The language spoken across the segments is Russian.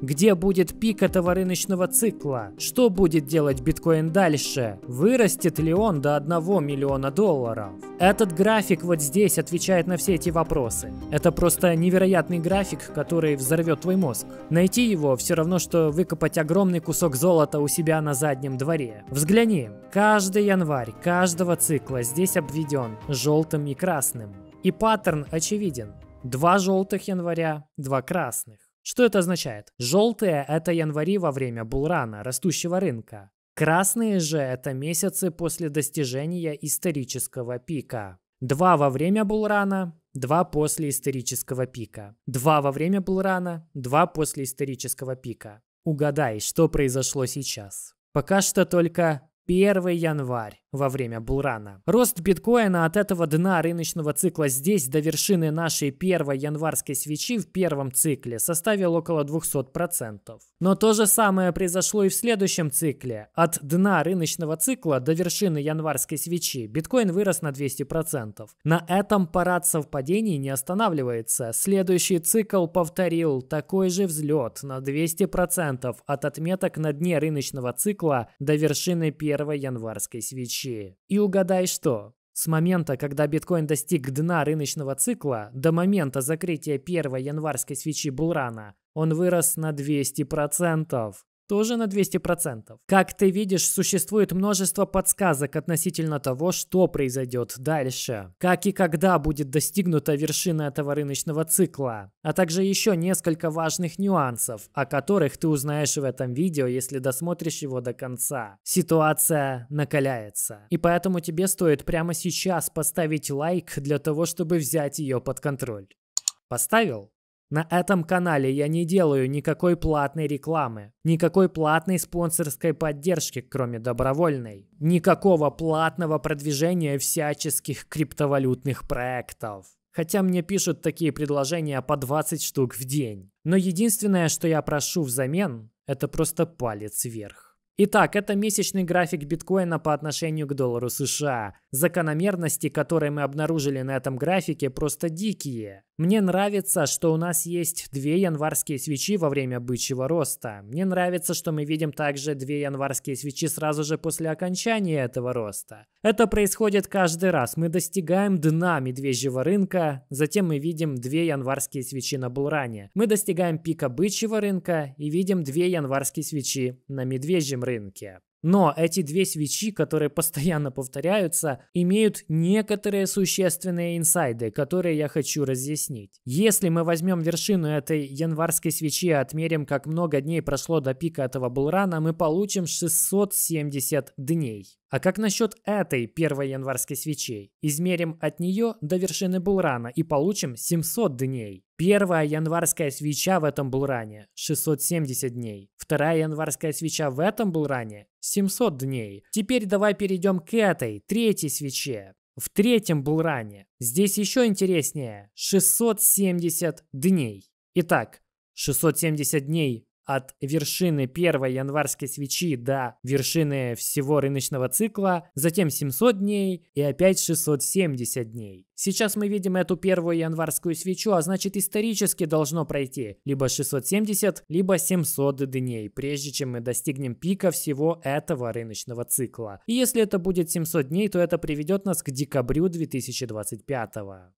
Где будет пик этого рыночного цикла? Что будет делать биткоин дальше? Вырастет ли он до 1 миллиона долларов? Этот график вот здесь отвечает на все эти вопросы. Это просто невероятный график, который взорвет твой мозг. Найти его все равно, что выкопать огромный кусок золота у себя на заднем дворе. Взгляни, каждый январь каждого цикла здесь обведен желтым и красным. И паттерн очевиден. Два желтых января, два красных. Что это означает? Желтые – это январи во время булрана, растущего рынка. Красные же – это месяцы после достижения исторического пика. Два во время булрана, два после исторического пика. Два во время булрана, два после исторического пика. Угадай, что произошло сейчас. Пока что только 1 январь во время булрана. Рост биткоина от этого дна рыночного цикла здесь до вершины нашей первой январской свечи в первом цикле составил около 200%. Но то же самое произошло и в следующем цикле. От дна рыночного цикла до вершины январской свечи биткоин вырос на 200%. На этом парад совпадений не останавливается. Следующий цикл повторил такой же взлет на 200% от отметок на дне рыночного цикла до вершины первой январской свечи случае. И угадай что? С момента, когда биткоин достиг дна рыночного цикла, до момента закрытия первой январской свечи Булрана, он вырос на 200% тоже на 200%. Как ты видишь, существует множество подсказок относительно того, что произойдет дальше. Как и когда будет достигнута вершина этого рыночного цикла. А также еще несколько важных нюансов, о которых ты узнаешь в этом видео, если досмотришь его до конца. Ситуация накаляется. И поэтому тебе стоит прямо сейчас поставить лайк для того, чтобы взять ее под контроль. Поставил? На этом канале я не делаю никакой платной рекламы, никакой платной спонсорской поддержки, кроме добровольной, никакого платного продвижения всяческих криптовалютных проектов. Хотя мне пишут такие предложения по 20 штук в день. Но единственное, что я прошу взамен, это просто палец вверх. Итак, это месячный график биткоина по отношению к доллару США. Закономерности, которые мы обнаружили на этом графике, просто дикие. Мне нравится, что у нас есть две январские свечи во время бычьего роста. Мне нравится, что мы видим также две январские свечи сразу же после окончания этого роста. Это происходит каждый раз. Мы достигаем дна медвежьего рынка, затем мы видим две январские свечи на булране. Мы достигаем пика бычьего рынка и видим две январские свечи на медвежьем рынке. Но эти две свечи, которые постоянно повторяются, имеют некоторые существенные инсайды, которые я хочу разъяснить. Если мы возьмем вершину этой январской свечи и отмерим, как много дней прошло до пика этого булрана, мы получим 670 дней. А как насчет этой первой январской свечи? Измерим от нее до вершины булрана и получим 700 дней. Первая январская свеча в этом булране – 670 дней. Вторая январская свеча в этом булране – 700 дней. Теперь давай перейдем к этой, третьей свече. В третьем булране. Здесь еще интереснее – 670 дней. Итак, 670 дней от вершины первой январской свечи до вершины всего рыночного цикла, затем 700 дней и опять 670 дней. Сейчас мы видим эту первую январскую свечу, а значит исторически должно пройти либо 670, либо 700 дней, прежде чем мы достигнем пика всего этого рыночного цикла. И если это будет 700 дней, то это приведет нас к декабрю 2025.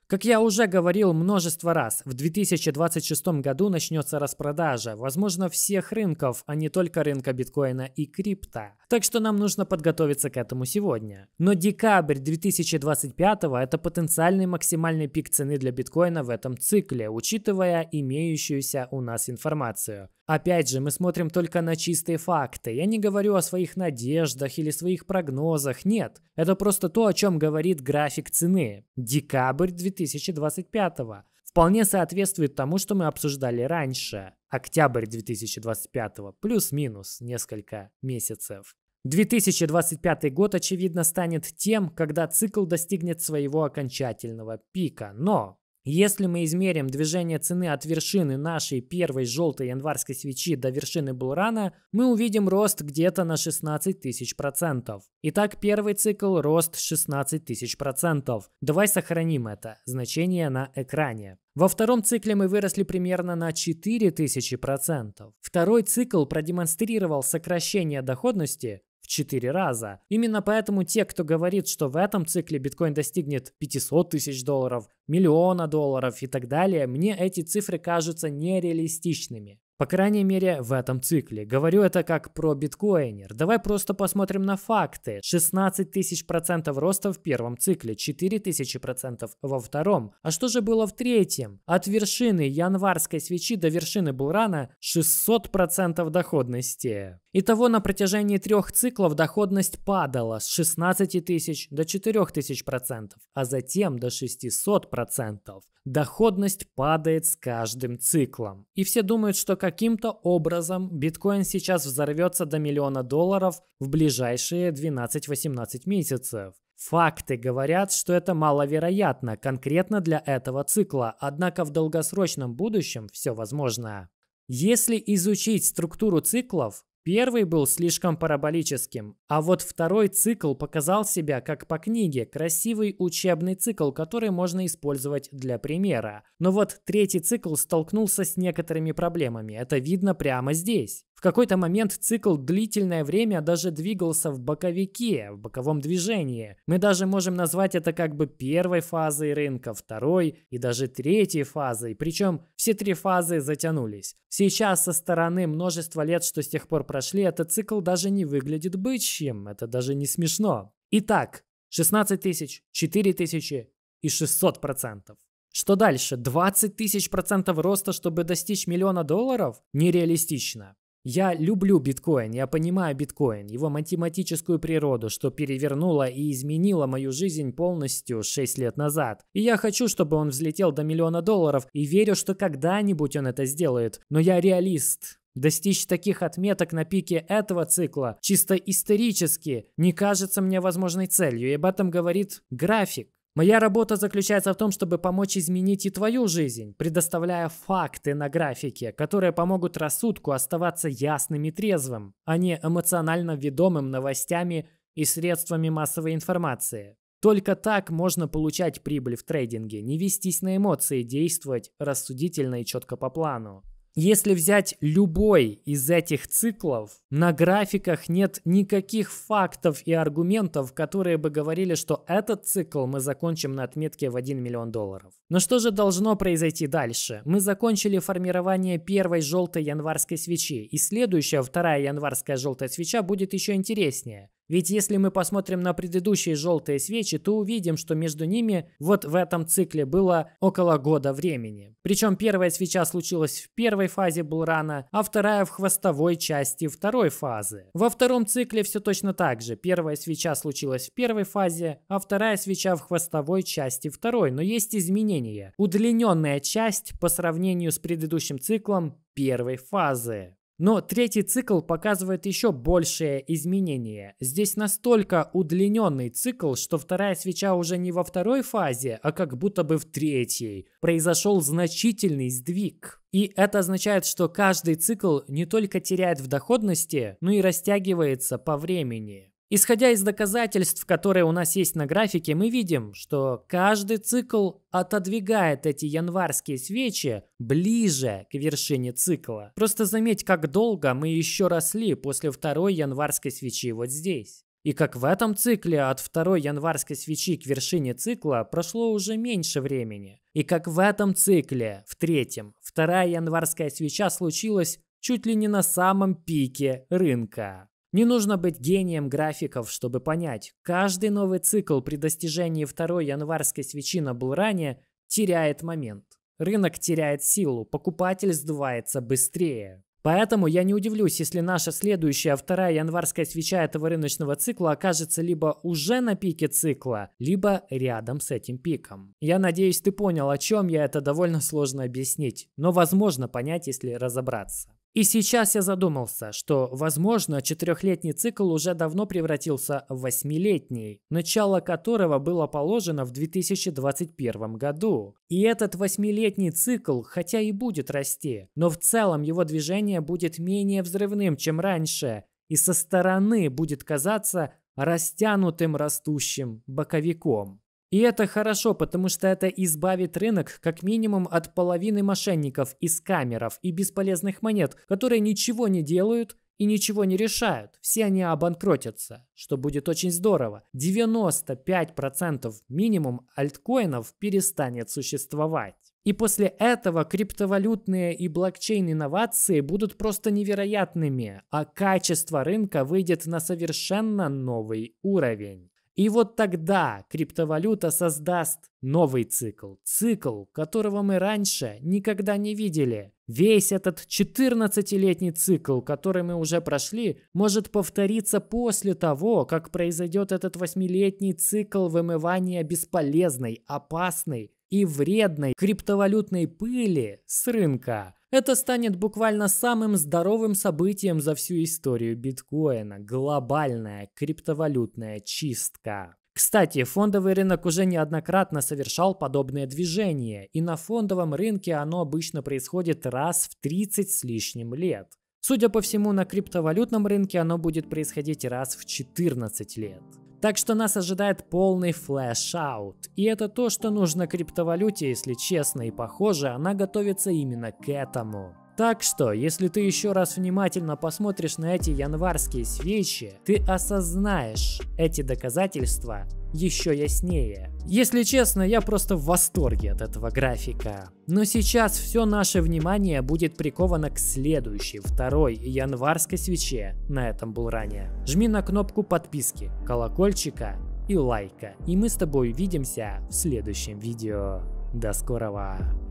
Как я уже говорил множество раз, в 2026 году начнется распродажа, возможно, всех рынков, а не только рынка биткоина и крипта. Так что нам нужно подготовиться к этому сегодня. Но декабрь 2025 это потенциально потенциальный максимальный пик цены для биткоина в этом цикле, учитывая имеющуюся у нас информацию. Опять же, мы смотрим только на чистые факты. Я не говорю о своих надеждах или своих прогнозах. Нет, это просто то, о чем говорит график цены. Декабрь 2025 вполне соответствует тому, что мы обсуждали раньше. Октябрь 2025 плюс-минус несколько месяцев. 2025 год, очевидно, станет тем, когда цикл достигнет своего окончательного пика. Но Если мы измерим движение цены от вершины нашей первой желтой январской свечи до вершины Булрана, мы увидим рост где-то на 16 тысяч процентов. Итак, первый цикл – рост 16 тысяч процентов. Давай сохраним это значение на экране. Во втором цикле мы выросли примерно на 4000%. Второй цикл продемонстрировал сокращение доходности 4 раза. Именно поэтому те, кто говорит, что в этом цикле биткоин достигнет 500 тысяч долларов, миллиона долларов и так далее, мне эти цифры кажутся нереалистичными. По крайней мере, в этом цикле. Говорю это как про биткоинер. Давай просто посмотрим на факты. 16 тысяч процентов роста в первом цикле, 4 тысячи процентов во втором. А что же было в третьем? От вершины январской свечи до вершины Булрана 600 процентов доходности. Итого на протяжении трех циклов доходность падала с 16 тысяч до 4 тысяч процентов, а затем до 600 процентов. Доходность падает с каждым циклом. И все думают, что каким-то образом биткоин сейчас взорвется до миллиона долларов в ближайшие 12-18 месяцев. Факты говорят, что это маловероятно конкретно для этого цикла, однако в долгосрочном будущем все возможно. Если изучить структуру циклов, Первый был слишком параболическим, а вот второй цикл показал себя как по книге, красивый учебный цикл, который можно использовать для примера. Но вот третий цикл столкнулся с некоторыми проблемами, это видно прямо здесь. В какой-то момент цикл длительное время даже двигался в боковике, в боковом движении. Мы даже можем назвать это как бы первой фазой рынка, второй и даже третьей фазой. Причем все три фазы затянулись. Сейчас со стороны множества лет, что с тех пор прошли, этот цикл даже не выглядит бычьим. Это даже не смешно. Итак, 16 тысяч, 4 тысячи и 600 процентов. Что дальше? 20 тысяч процентов роста, чтобы достичь миллиона долларов? Нереалистично. Я люблю биткоин, я понимаю биткоин, его математическую природу, что перевернуло и изменило мою жизнь полностью 6 лет назад. И я хочу, чтобы он взлетел до миллиона долларов, и верю, что когда-нибудь он это сделает. Но я реалист. Достичь таких отметок на пике этого цикла чисто исторически не кажется мне возможной целью, и об этом говорит график. Моя работа заключается в том, чтобы помочь изменить и твою жизнь, предоставляя факты на графике, которые помогут рассудку оставаться ясным и трезвым, а не эмоционально ведомым новостями и средствами массовой информации. Только так можно получать прибыль в трейдинге, не вестись на эмоции, действовать рассудительно и четко по плану. Если взять любой из этих циклов, на графиках нет никаких фактов и аргументов, которые бы говорили, что этот цикл мы закончим на отметке в 1 миллион долларов. Но что же должно произойти дальше? Мы закончили формирование первой желтой январской свечи, и следующая, вторая январская желтая свеча будет еще интереснее. Ведь если мы посмотрим на предыдущие желтые свечи, то увидим, что между ними вот в этом цикле было около года времени. Причем первая свеча случилась в первой фазе булрана, а вторая в хвостовой части второй фазы. Во втором цикле все точно так же. Первая свеча случилась в первой фазе, а вторая свеча в хвостовой части второй. Но есть изменения. Удлиненная часть по сравнению с предыдущим циклом первой фазы. Но третий цикл показывает еще большее изменение. Здесь настолько удлиненный цикл, что вторая свеча уже не во второй фазе, а как будто бы в третьей. Произошел значительный сдвиг. И это означает, что каждый цикл не только теряет в доходности, но и растягивается по времени. Исходя из доказательств, которые у нас есть на графике, мы видим, что каждый цикл отодвигает эти январские свечи ближе к вершине цикла. Просто заметь, как долго мы еще росли после второй январской свечи вот здесь. И как в этом цикле от второй январской свечи к вершине цикла прошло уже меньше времени. И как в этом цикле, в третьем, вторая январская свеча случилась чуть ли не на самом пике рынка. Не нужно быть гением графиков, чтобы понять, каждый новый цикл при достижении второй январской свечи на булране теряет момент. Рынок теряет силу, покупатель сдувается быстрее. Поэтому я не удивлюсь, если наша следующая вторая январская свеча этого рыночного цикла окажется либо уже на пике цикла, либо рядом с этим пиком. Я надеюсь, ты понял, о чем я это довольно сложно объяснить, но возможно понять, если разобраться. И сейчас я задумался, что, возможно, четырехлетний цикл уже давно превратился в восьмилетний, начало которого было положено в 2021 году. И этот восьмилетний цикл, хотя и будет расти, но в целом его движение будет менее взрывным, чем раньше, и со стороны будет казаться растянутым растущим боковиком. И это хорошо, потому что это избавит рынок как минимум от половины мошенников из камеров и бесполезных монет, которые ничего не делают и ничего не решают. Все они обанкротятся, что будет очень здорово. 95% минимум альткоинов перестанет существовать. И после этого криптовалютные и блокчейн-инновации будут просто невероятными, а качество рынка выйдет на совершенно новый уровень. И вот тогда криптовалюта создаст новый цикл. Цикл, которого мы раньше никогда не видели. Весь этот 14-летний цикл, который мы уже прошли, может повториться после того, как произойдет этот 8-летний цикл вымывания бесполезной, опасной и вредной криптовалютной пыли с рынка. Это станет буквально самым здоровым событием за всю историю биткоина. Глобальная криптовалютная чистка. Кстати, фондовый рынок уже неоднократно совершал подобные движения, и на фондовом рынке оно обычно происходит раз в 30 с лишним лет. Судя по всему, на криптовалютном рынке оно будет происходить раз в 14 лет. Так что нас ожидает полный flush out. И это то, что нужно криптовалюте, если честно, и похоже, она готовится именно к этому. Так что, если ты еще раз внимательно посмотришь на эти январские свечи, ты осознаешь эти доказательства еще яснее. Если честно, я просто в восторге от этого графика. Но сейчас все наше внимание будет приковано к следующей, второй январской свече на этом булране. Жми на кнопку подписки, колокольчика и лайка. И мы с тобой увидимся в следующем видео. До скорого!